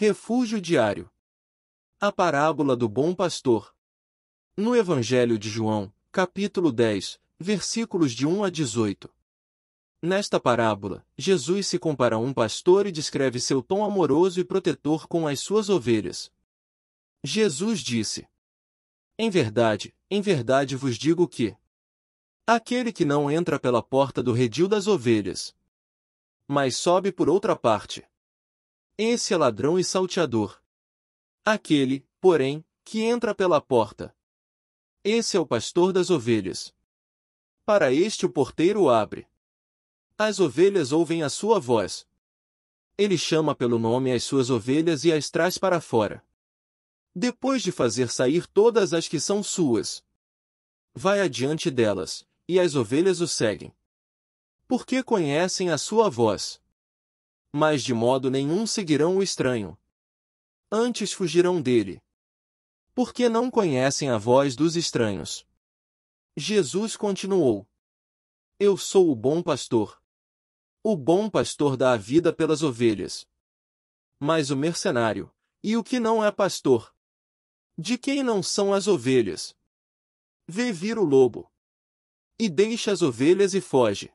Refúgio diário. A parábola do bom pastor. No Evangelho de João, capítulo 10, versículos de 1 a 18. Nesta parábola, Jesus se compara a um pastor e descreve seu tom amoroso e protetor com as suas ovelhas. Jesus disse: Em verdade, em verdade vos digo que aquele que não entra pela porta do redil das ovelhas, mas sobe por outra parte, esse é ladrão e salteador. Aquele, porém, que entra pela porta, esse é o pastor das ovelhas. Para este o porteiro abre. As ovelhas ouvem a sua voz. Ele chama pelo nome as suas ovelhas e as traz para fora. Depois de fazer sair todas as que são suas, vai adiante delas, e as ovelhas o seguem. Porque conhecem a sua voz. Mas de modo nenhum seguirão o estranho. Antes fugirão dele. Porque não conhecem a voz dos estranhos. Jesus continuou: Eu sou o bom pastor. O bom pastor dá a vida pelas ovelhas. Mas o mercenário, e o que não é pastor? De quem não são as ovelhas? Vê vir o lobo. E deixa as ovelhas e foge.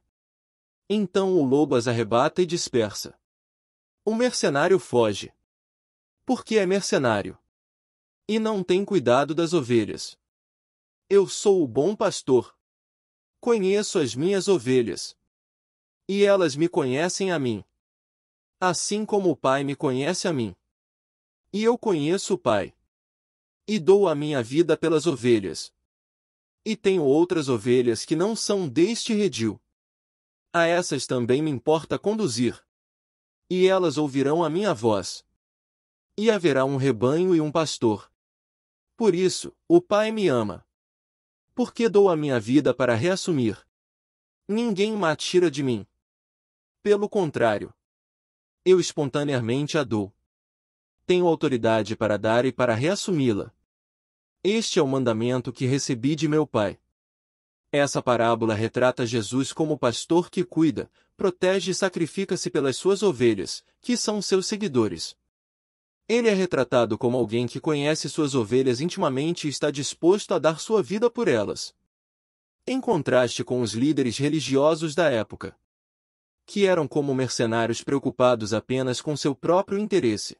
Então o lobo as arrebata e dispersa. O mercenário foge. Porque é mercenário. E não tem cuidado das ovelhas. Eu sou o bom pastor. Conheço as minhas ovelhas e elas me conhecem a mim. Assim como o Pai me conhece a mim. E eu conheço o Pai. E dou a minha vida pelas ovelhas. E tenho outras ovelhas que não são deste redil. A essas também me importa conduzir. E elas ouvirão a minha voz. E haverá um rebanho e um pastor. Por isso, o Pai me ama. Porque dou a minha vida para reassumir. Ninguém me tira de mim. Pelo contrário, eu espontaneamente a dou. Tenho autoridade para dar e para reassumi-la. Este é o mandamento que recebi de meu Pai. Essa parábola retrata Jesus como pastor que cuida, protege e sacrifica-se pelas suas ovelhas, que são seus seguidores. Ele é retratado como alguém que conhece suas ovelhas intimamente e está disposto a dar sua vida por elas. Em contraste com os líderes religiosos da época, que eram como mercenários preocupados apenas com seu próprio interesse.